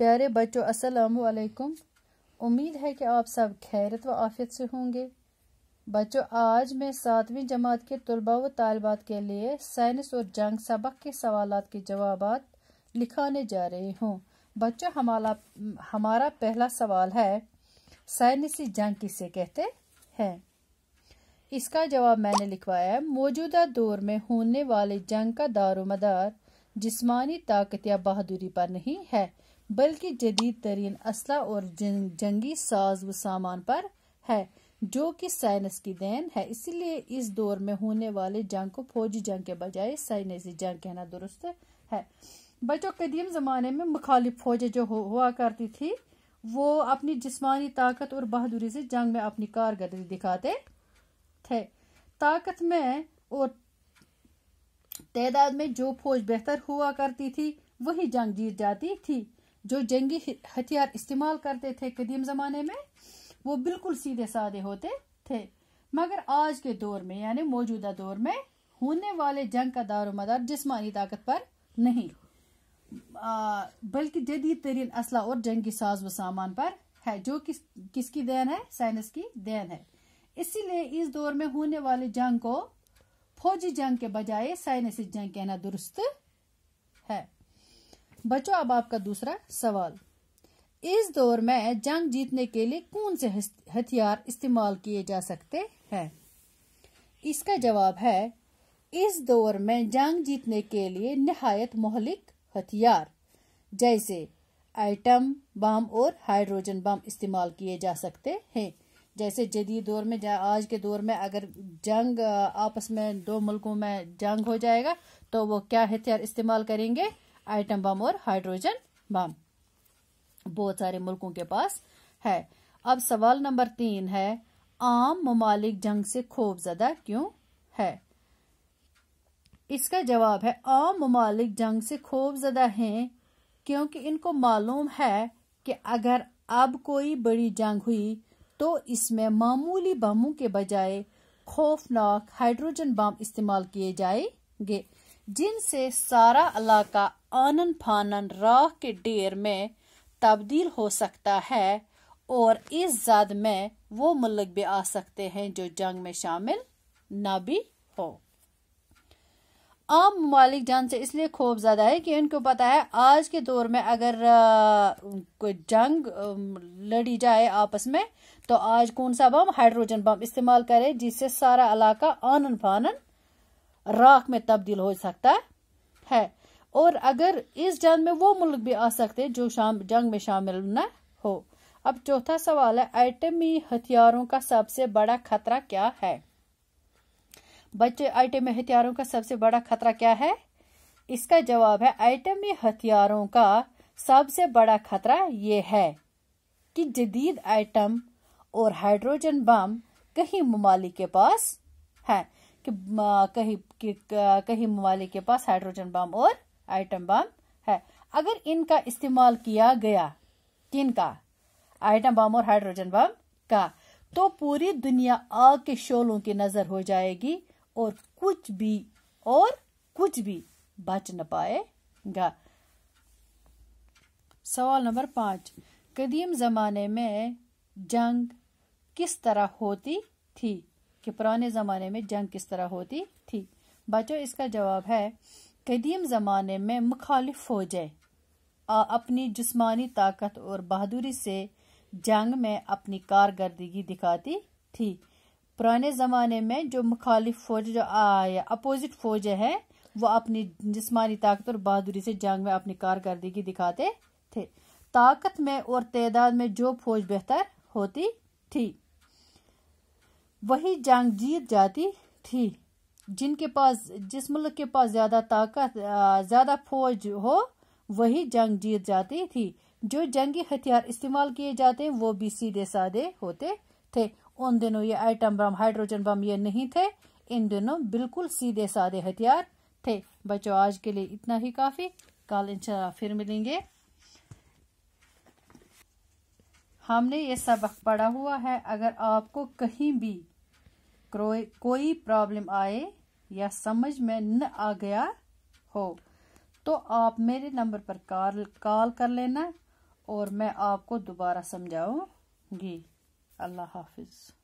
प्यारे बच्चों, अस्सलाम वालेकुम उम्मीद है कि आप सब खैरत व आफियत से होंगे। बच्चों, आज मैं सातवीं जमात के तलबा व तालबात के लिए साइंस और जंग सबक के सवाल के जवाब लिखाने जा रही हूँ। बच्चों, हमारा हमारा पहला सवाल है, साइंसी जंग किसे कहते हैं? इसका जवाब मैंने लिखवाया है, मौजूदा दौर में होने वाले जंग का दारोमदार जिस्मानी ताकत या बहादुरी पर नहीं है। बल्कि जदीद तरीन असला और जंगी साज व सामान पर है, जो कि साइनस की देन है। इसीलिए इस दौर में होने वाले जंग को फौजी जंग के बजाय साइंसी जंग कहना दुरुस्त है। बच्चों, कदीम ज़माने में मुखालिफ फौजें जो हुआ करती थी, वो अपनी जिस्मानी ताकत और बहादुरी से जंग में अपनी कारकर्दगी दिखाते थे। ताकत में और तादाद में जो फौज बेहतर हुआ करती थी, वही जंग जीत जाती थी। जो जंगी हथियार इस्तेमाल करते थे कदीम ज़माने में, वो बिल्कुल सीधे साधे होते थे। मगर आज के दौर में, यानी मौजूदा दौर में, होने वाले जंग का दारो मदार जिसमानी ताकत पर नहीं। बल्कि जदीद तरीन असला और जंगी साज व सामान पर है, जो किस, किसकी देन है? साइंस की देन है। इसीलिए इस दौर में होने वाले जंग को फौजी जंग के बजाय साइंसी जंग कहना दुरुस्त है। बच्चों अब आपका दूसरा सवाल। इस दौर में जंग जीतने के लिए कौन से हथियार इस्तेमाल किए जा सकते हैं? इसका जवाब है, इस दौर में जंग जीतने के लिए नहायत मोहलिक हथियार, जैसे आइटम बम और हाइड्रोजन बम इस्तेमाल किए जा सकते हैं। जैसे जदीद दौर में आज के दौर में अगर जंग, आपस में दो मुल्कों में जंग हो जाएगा तो वो क्या हथियार इस्तेमाल करेंगे? आइटम बम और हाइड्रोजन बम। बहुत सारे मुल्कों के पास है। अब सवाल नंबर तीन है, आम ममालिक जंग से खौफजदा क्यों है? इसका जवाब है, आम ममालिक जंग से खौफजदा हैं, क्योंकि इनको मालूम है कि अगर अब कोई बड़ी जंग हुई तो इसमें मामूली बमों के बजाय खौफनाक हाइड्रोजन बम इस्तेमाल किए जाएँगे, जिनसे सारा इलाका आनन फानन राह के ढेर में तब्दील हो सकता है और इस जद में वो मुल्क भी आ सकते हैं जो जंग में शामिल न भी हो। आम ममालिक जान से इसलिए खौफ ज़्यादा है कि इनको पता है आज के दौर में अगर कोई जंग लड़ी जाए आपस में तो आज कौन सा बम? हाइड्रोजन बम इस्तेमाल करे, जिससे सारा इलाका आनन फानन राख में तब्दील हो सकता है। और अगर इस जंग में वो मुल्क भी आ सकते जो शाम, जंग में शामिल न हो। अब चौथा सवाल है, आइटमी हथियारों का सबसे बड़ा खतरा क्या है? बच्चे, आइटमी हथियारों का सबसे बड़ा खतरा क्या है? इसका जवाब है, आइटमी हथियारों का सबसे बड़ा खतरा ये है कि जदीद आइटम और हाइड्रोजन बम कहीं ममालिक के पास है, कि कहीं कहीं ममालिक के पास हाइड्रोजन बम और आइटम बम है। अगर इनका इस्तेमाल किया गया, किन का? आइटम बम और हाइड्रोजन बम का। तो पूरी दुनिया आग के शोलों की नज़र हो जाएगी और कुछ भी और कुछ भी बच न पाएगा। सवाल नंबर पाँच। कदीम जमाने में जंग किस तरह होती थी? कि पुराने जमाने में जंग किस तरह होती थी? बच्चों, इसका जवाब है कदीम ज़माने में मुखालिफ फौजें अपनी जिस्मानी ताकत और बहादुरी से जंग में अपनी कारकर्दगी दिखाती थी। पुराने ज़माने में जो मुखालिफ फौज जो अपोजिट फौजें हैं, वो अपनी जिस्मानी ताकत और बहादुरी से जंग में अपनी कारकर्दगी दिखाते थे। ताकत में और तदाद में जो फौज बेहतर होती थी, वही जंग जीत जाती थी। जिनके पास, जिस मुल्क के पास ज़्यादा ताकत ज़्यादा फौज हो, वही जंग जीत जाती थी। जो जंगी हथियार इस्तेमाल किए जाते, वो भी सीधे साधे होते थे। उन दिनों ये आइटम बम, हाइड्रोजन बम ये नहीं थे। इन दिनों बिल्कुल सीधे साधे हथियार थे। बच्चों, आज के लिए इतना ही काफ़ी। कल इंशाल्लाह फिर मिलेंगे। हमने ये सबक पढ़ा हुआ है। अगर आपको कहीं भी कोई प्रॉब्लम आए या समझ में न आ गया हो तो आप मेरे नंबर पर कॉल कॉल कर लेना और मैं आपको दोबारा समझाऊँगी। अल्लाह हाफिज़।